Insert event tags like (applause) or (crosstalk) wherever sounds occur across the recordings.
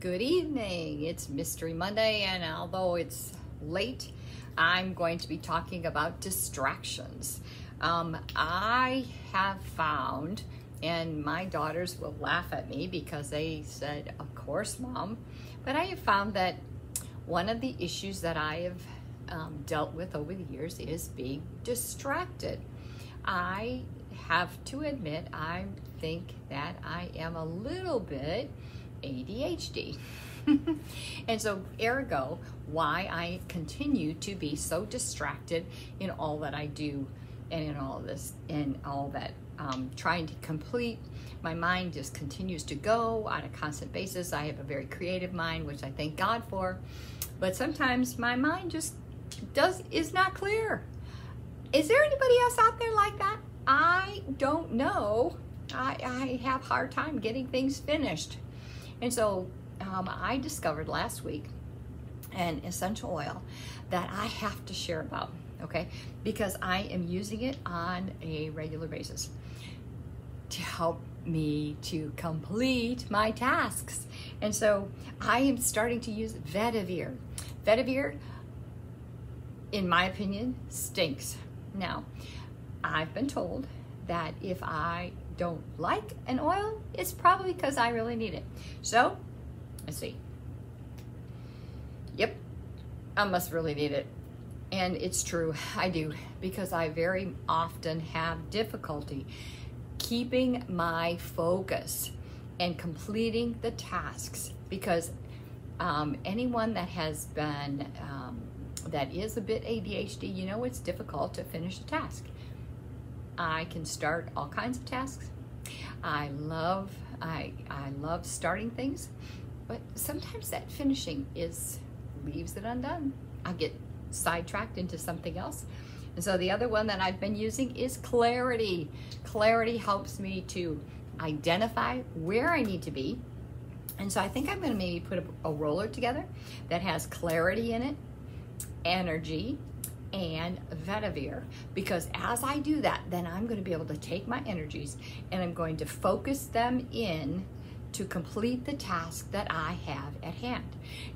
Good evening. It's Mystery Monday, and although it's late, I'm going to be talking about distractions. Um, I have found, and my daughters will laugh at me because they said, Of course, mom, but I have found that one of the issues that I have um, dealt with over the years is being distracted. I have to admit, I think that I am a little bit ADHD. (laughs) and so, ergo, why I continue to be so distracted in all that I do and in all this and all that um, trying to complete. My mind just continues to go on a constant basis. I have a very creative mind, which I thank God for. But sometimes my mind just does is not clear. Is there anybody else out there like that? I don't know. I, I have hard time getting things finished. And so um, I discovered last week an essential oil that I have to share about, okay? Because I am using it on a regular basis to help me to complete my tasks. And so I am starting to use Vetiver. Vetiver, in my opinion, stinks. Now, I've been told that if I don't like an oil, it's probably because I really need it. So, let's see. Yep, I must really need it. And it's true, I do, because I very often have difficulty keeping my focus and completing the tasks because um, anyone that has been, um, that is a bit ADHD, you know it's difficult to finish a task. I can start all kinds of tasks. I love I I love starting things, but sometimes that finishing is leaves it undone. I get sidetracked into something else. And so the other one that I've been using is clarity. Clarity helps me to identify where I need to be. And so I think I'm going to maybe put a, a roller together that has clarity in it, energy, and Vetiver because as I do that, then I'm going to be able to take my energies and I'm going to focus them in to complete the task that I have at hand.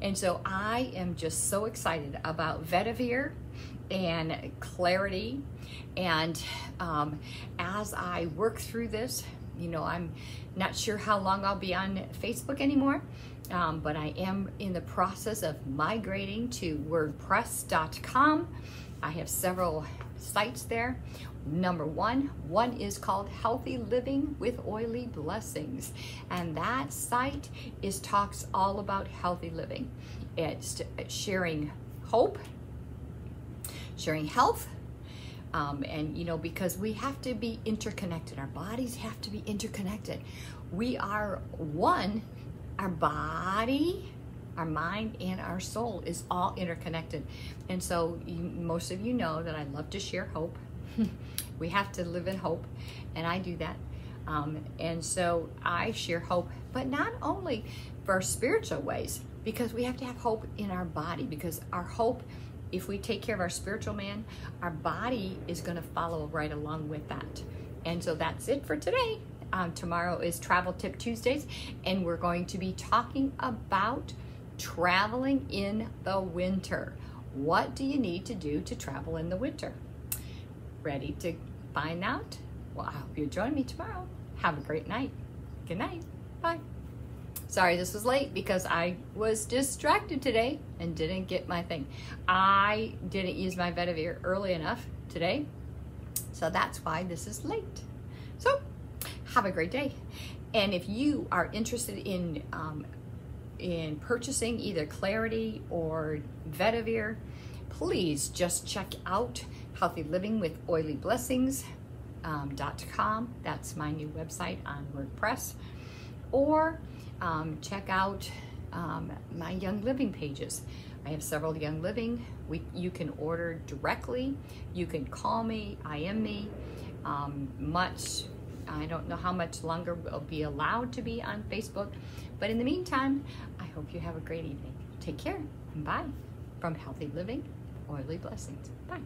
And so I am just so excited about Vetiver and clarity. And um, as I work through this, you know, I'm not sure how long I'll be on Facebook anymore, um, but I am in the process of migrating to WordPress.com. I have several sites there. Number one, one is called Healthy Living with Oily Blessings. And that site is talks all about healthy living. It's sharing hope, sharing health, um, and you know, because we have to be interconnected, our bodies have to be interconnected. We are one, our body, our mind and our soul is all interconnected. And so, you, most of you know that I love to share hope. (laughs) we have to live in hope, and I do that. Um, and so I share hope, but not only for spiritual ways, because we have to have hope in our body, because our hope, if we take care of our spiritual man, our body is going to follow right along with that. And so that's it for today. Um, tomorrow is Travel Tip Tuesdays, and we're going to be talking about traveling in the winter. What do you need to do to travel in the winter? Ready to find out? Well, I hope you join me tomorrow. Have a great night. Good night. Bye. Sorry this was late because I was distracted today and didn't get my thing. I didn't use my Vetiver early enough today, so that's why this is late. So, have a great day. And if you are interested in um, in purchasing either Clarity or Vetiver, please just check out Healthy Living with Oily Blessings. Um, .com. That's my new website on WordPress. Or um, check out um, my Young Living pages. I have several Young Living. We, you can order directly. You can call me, IM me. Um, much I don't know how much longer we'll be allowed to be on Facebook. But in the meantime, I hope you have a great evening. Take care. And bye. From Healthy Living, Oily Blessings. Bye.